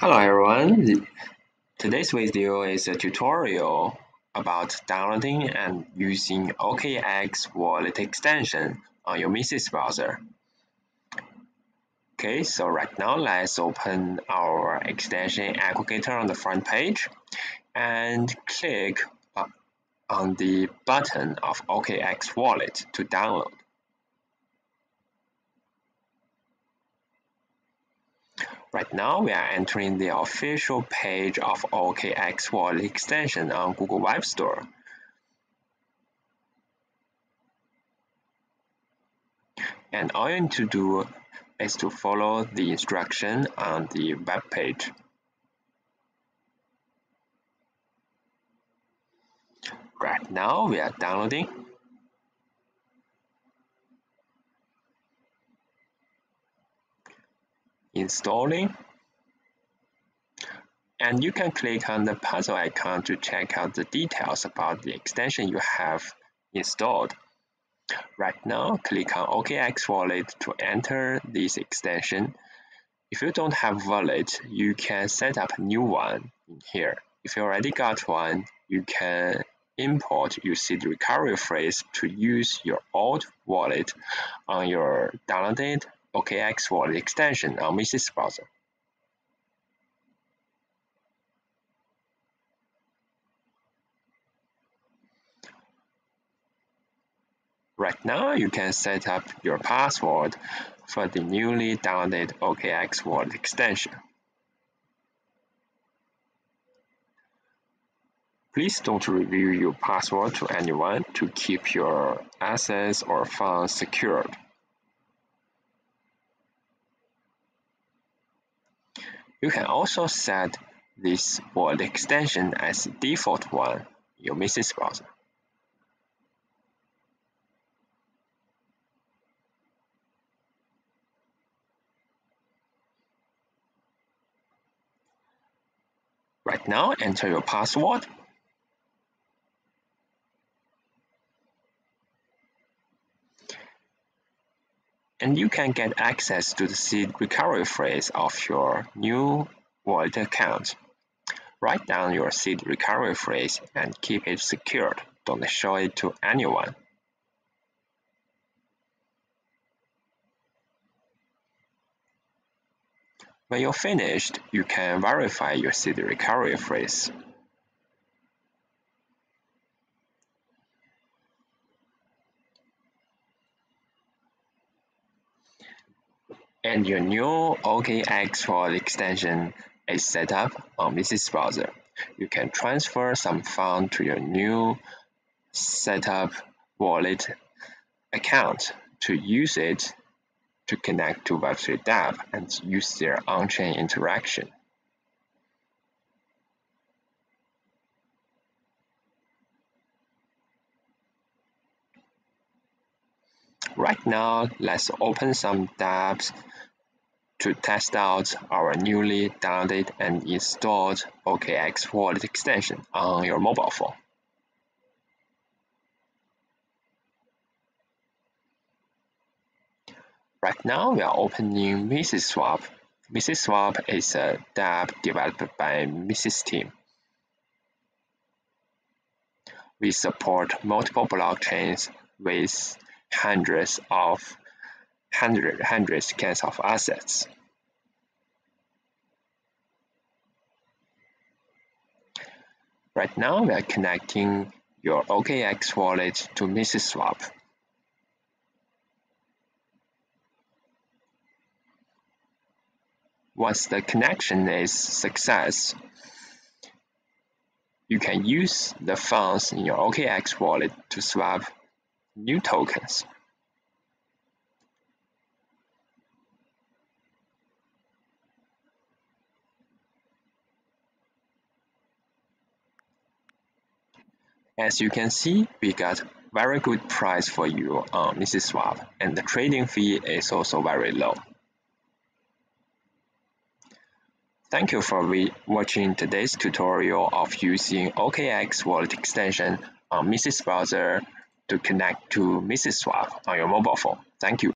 Hello everyone, today's video is a tutorial about downloading and using OKX wallet extension on your Mises browser. Okay, so right now let's open our extension aggregator on the front page and click on the button of OKX wallet to download. Right now, we are entering the official page of OKX Wallet extension on Google Web Store. And all you need to do is to follow the instruction on the web page. Right now, we are downloading installing and you can click on the puzzle icon to check out the details about the extension you have installed. Right now, click on OKX Wallet to enter this extension. If you don't have wallet, you can set up a new one in here. If you already got one, you can import your seed recovery phrase to use your old wallet on your downloaded OKX Wallet extension on Mises browser. Right now, you can set up your password for the newly downloaded OKX Wallet extension. Please don't reveal your password to anyone to keep your assets or funds secured. You can also set this word extension as default one in your Mises browser. Right now, enter your password. And you can get access to the seed recovery phrase of your new wallet account. Write down your seed recovery phrase and keep it secured. Don't show it to anyone. When you're finished, you can verify your seed recovery phrase. And your new OKX Wallet extension is set up on Mises browser. You can transfer some funds to your new setup wallet account to use it to connect to Web3 dApp and use their on-chain interaction. Right now, let's open some dApps to test out our newly downloaded and installed OKX Wallet extension on your mobile phone. Right now, we are opening Mises Swap. Mises Swap is a dApp developed by Mises team. We support multiple blockchains with hundreds of hundred, hundreds scans of assets. Right now, we are connecting your OKX wallet to Mises Swap. Once the connection is success, you can use the funds in your OKX wallet to swap new tokens. As you can see, we got very good price for you uh, on Mises Swap and the trading fee is also very low. Thank you for watching today's tutorial of using OKX wallet extension on Mises browser to connect to Mises Swap on your mobile phone. Thank you.